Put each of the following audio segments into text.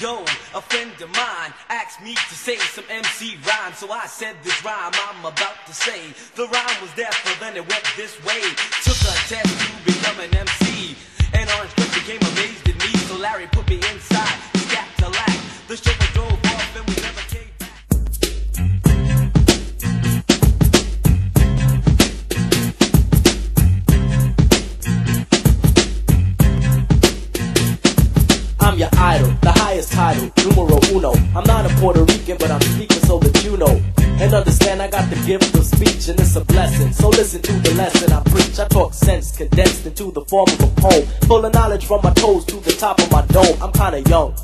dome. A friend of mine asked me to say some MC rhyme, so I said this rhyme I'm about to say. The rhyme was there, but then it went this way. Took a test to become an MC. And Orange Cliff became amazed at me, so Larry put me inside. Scat to lack. The show was off and we never came back. I'm your idol, the title, numero uno. I'm not a Puerto Rican, but I'm speaking so that you know. And understand I got the gift of speech, and it's a blessing. So listen to the lesson I preach. I talk sense condensed into the form of a poem. Full of knowledge from my toes to the top of my dome. I'm kinda young,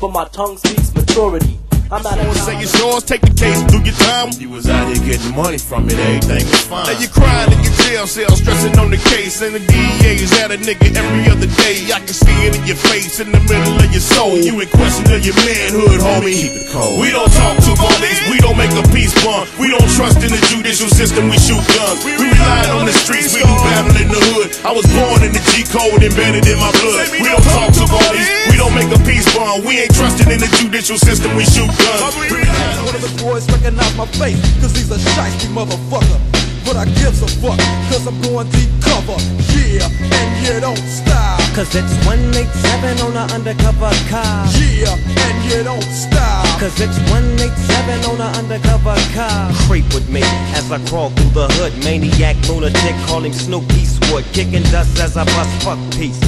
but my tongue speaks maturity. I'm not a Say it's yours, take the case, do your time. You was out here getting money from it, everything was fine. Now you crying in your jail cell, stressing on the case. And the DEA's at a nigga every other day. I can see it in your face, in the middle of your soul. You in question of your manhood, homie. Keep it cold. We don't talk to police, we don't make a peace bond. We don't trust in the judicial system, we shoot guns. We rely on the streets, we do battle in the hood. I was born in the G code, embedded in my blood. We don't talk to police, we don't make a peace bond. We ain't trusting in the judicial system, we shoot guns. We rely on One of the boys recognize my face, cause he's a shiesty motherfucker. But I gives a fuck, cause I'm going deep cover. Yeah, and you don't stop. Cause it's 187 on an undercover car. Yeah, and you don't stop. Cause it's 187 on an undercover car. Creep with me as I crawl through the hood. Maniac, lunatic, call him Snoop Eastwood. Kicking dust as I bust fuck peace.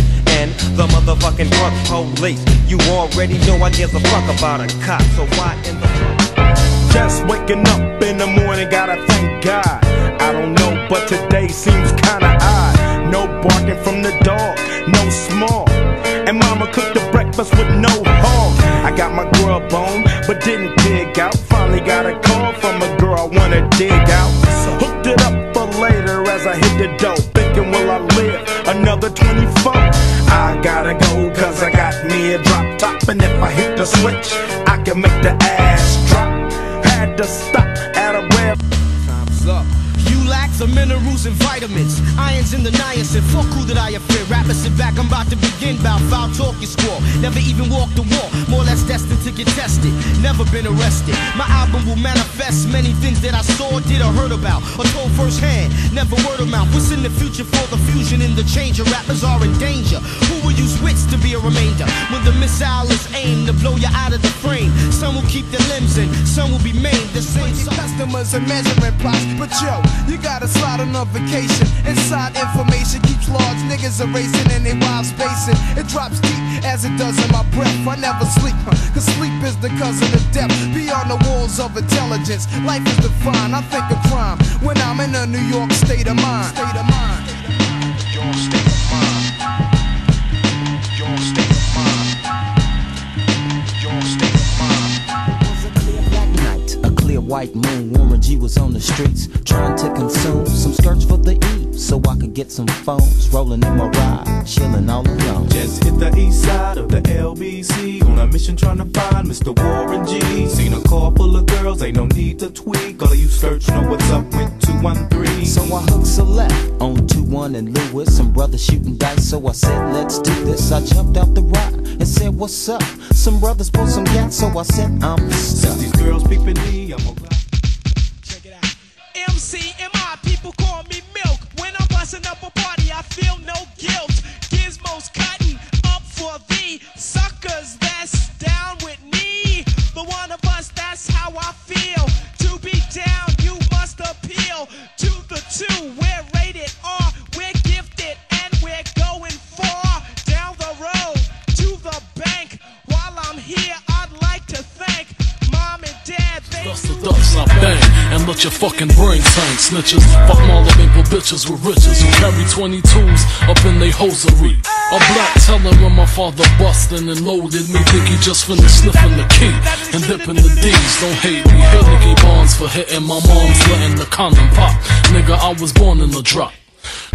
And the motherfucking drug police. You already know I give a fuck about a cop. So why in the fuck? Just waking up in the morning, gotta thank God. I don't know, but today seems kinda odd. No barking from the dog, no small. And mama cooked the breakfast with no hog. I got my grub on, but didn't dig out. Finally got a call from a girl I wanna dig out. Hooked it up for later as I hit the dough. Cause I got me a drop top. And if I hit the switch, I can make the ass drop. Had to and vitamins, irons in the niacin. Fuck who that I fear. Rappers sit back, I'm about to begin. Bout foul talk you score. Never even walked the walk, more or less destined to get tested. Never been arrested. My album will manifest many things that I saw, did, or heard about, or told firsthand. Never word of mouth. What's in the future for the fusion and the change? Rappers are in danger. Who will use wits to be a remainder? When the missile is aimed to blow you out of the frame, some will keep their limbs in, some will be maimed. The same and measuring plots. But yo, you gotta slide on a vacation. Inside information keeps large niggas erasing and they wild spacing. It drops deep as it does in my breath. I never sleep, huh, cause sleep is the cause of the depth. Beyond the walls of intelligence, life is defined. I think of crime when I'm in a New York state of mind. State of mind. Your state of mind. Your state white moon. Warren G was on the streets trying to consume some skirts for the eve so I could get some phones. Rolling in my ride, chilling all alone. Just hit the east side of the LBC on a mission trying to find Mr. Warren G. Seen a car full of girls, ain't no need to tweak. All of you search know what's up with 213. So I hooked select on 2-1 and Lewis. Some brothers shooting dice, so I said, let's do this. I jumped out the ride and said, what's up? Some brothers pulled some gas, so I said, I'm Since these girls peeping me, I'm gonna and let your fucking brain tank. Snitches, fuck Marla Maple bitches with riches who carry 22s up in they hosiery. A black teller when my father bustin' and loaded me. Think he just finished sniffing the key and dipping the D's. Don't hate me, hit Nicky Barnes for hitting my mom's letting the condom pop. Nigga, I was born in the drop.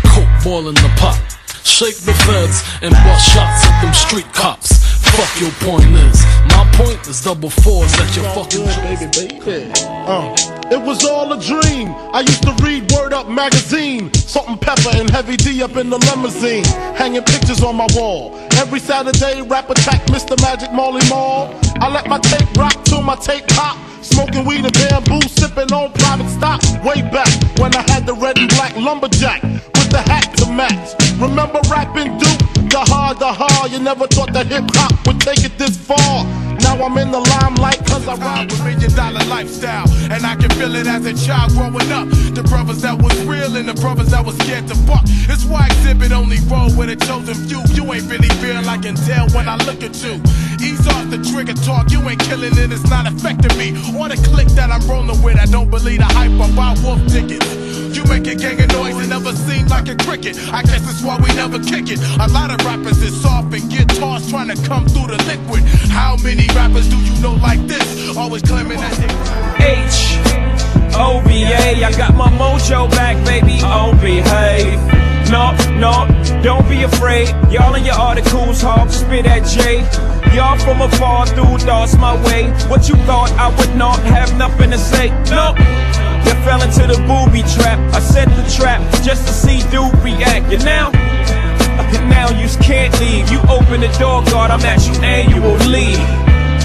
Coke boiling the pot. Shake the feds and bust shots at them street cops. Fuck your pointless. My point is double fours at your fucking baby, baby. Uh, It was all a dream. I used to read Word Up magazine, Salt and pepper and Heavy D up in the limousine, hanging pictures on my wall. Every Saturday, rap attack Mr. Magic Molly Marl. I let my tape rock till my tape pop. Smoking weed and bamboo, sipping on private stock. Way back when I had the red and black lumberjack with the hat to match. Remember rapping Duke? The hard, the hard. You never thought that hip hop would take it this far. Now I'm in the limelight cause I ride with million dollar lifestyle. And I can feel it as a child growing up. The brothers that was real and the brothers that was scared to fuck. It's why exhibit only roll with a chosen few. You ain't really real, I can tell when I look at you. Ease off the trigger talk, you ain't killing it, it's not affecting me. Or the click that I'm rolling with, I don't believe the hype about wolf tickets. You make a gang of noise and never seem like a cricket. I guess that's why we never kick it. A lot of rappers is soft and guitars trying to come through the liquid. How many rappers do you know like this? Always claiming that they H O B A. I got my mojo back, baby. Oh, behave. No, no, don't be afraid. Y'all in your articles, hog spit at J. Y'all from afar through thoughts my way. What you thought I would not have nothing to say? No. You fell into the booby trap. I set the trap just to see dude react. And now, now you can't leave. You open the door, God, I'm at you annually.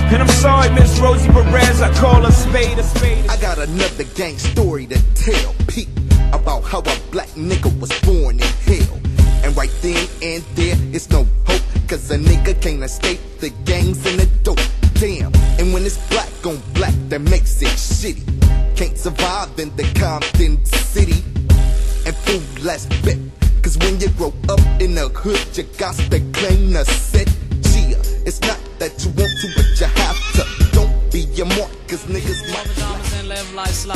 And I'm sorry, Miss Rosie Perez, I call a spade a spade. I got another gang story to tell, Pete, about how a black nigga was born in hell. And right then and there, it's no hope, cause a nigga can't escape the gangs and the dope. Damn, and when it's black on black, that makes it shitty. Survive in the Compton city. And food less bet, cause when you grow up in the hood, you got to claim the set. Chia, it's not that you want to, but you have to. Don't be a mark, cause niggas might. and live life slow.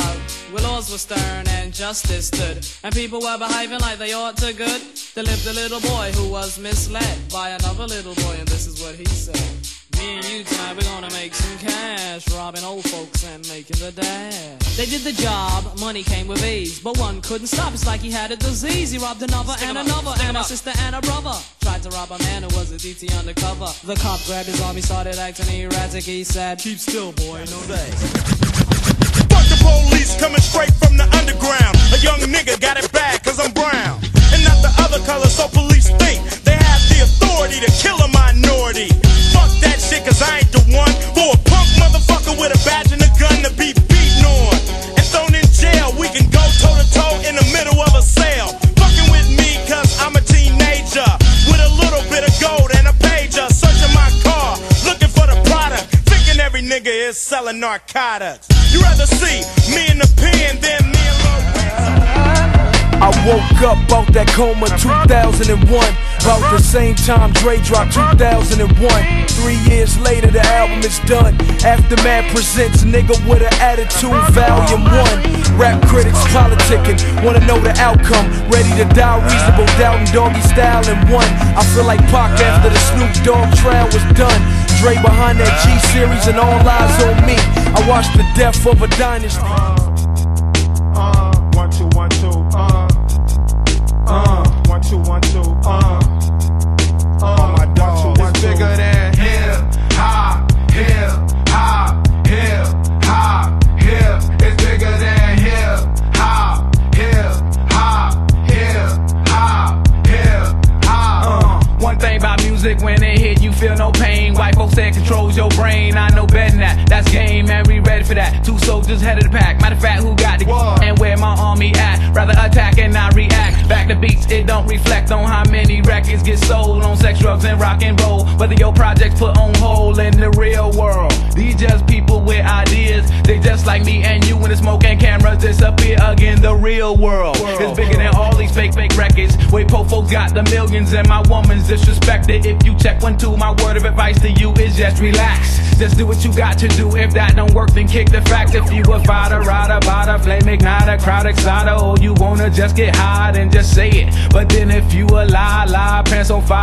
Where laws were stern and justice stood, and people were behaving like they ought to good. There lived a little boy who was misled by another little boy, and this is what he said. Me and you tonight, we're gonna make some cash, robbing old folks and making the dash. They did the job, money came with ease, but one couldn't stop. It's like he had a disease. He robbed another Stick and 'em up, another, stick 'em and a sister and a brother. Tried to rob a man who was a DT undercover. The cop grabbed his arm, he started acting erratic. He said, "Keep still, boy, no say." Fuck the police coming straight selling narcotics. You rather see me in the pen than me Lil I woke up out that coma 2001. About the same time Dre dropped 2001. Three years later, the album is done. Aftermath presents Nigga with an Attitude, Volume 1. Rap critics politicking, wanna know the outcome. Ready to die, reasonable doubt and doggy style in one. I feel like Pac after the Snoop Dogg trial was done. Dre behind that G series and all eyes on me. I watched the death of a dynasty. One, two, one, two, uh. Uh, one, two, one, two, uh. Uh, my dog, one, It's bigger than your brain. I know better than that. That's game, man. We ready for that. Two soldiers head of the pack. Matter of fact, who got the and where my army at? Rather attack and not to beats, it don't reflect on how many records get sold on sex, drugs, and rock and roll. Whether your projects put on hold in the real world. These just people with ideas. They just like me and you when the smoke and cameras disappear again. The real world is bigger than all these fake, fake records. Way po folks got the millions and my woman's disrespected. If you check one, two, my word of advice to you is just relax. Just do what you got to do. If that don't work, then kick the fact. If you a fighter, rider, bada, flame igniter, crowd exciter, or you wanna just get high, and just say it. But then if you a lie, lie, pants on fire.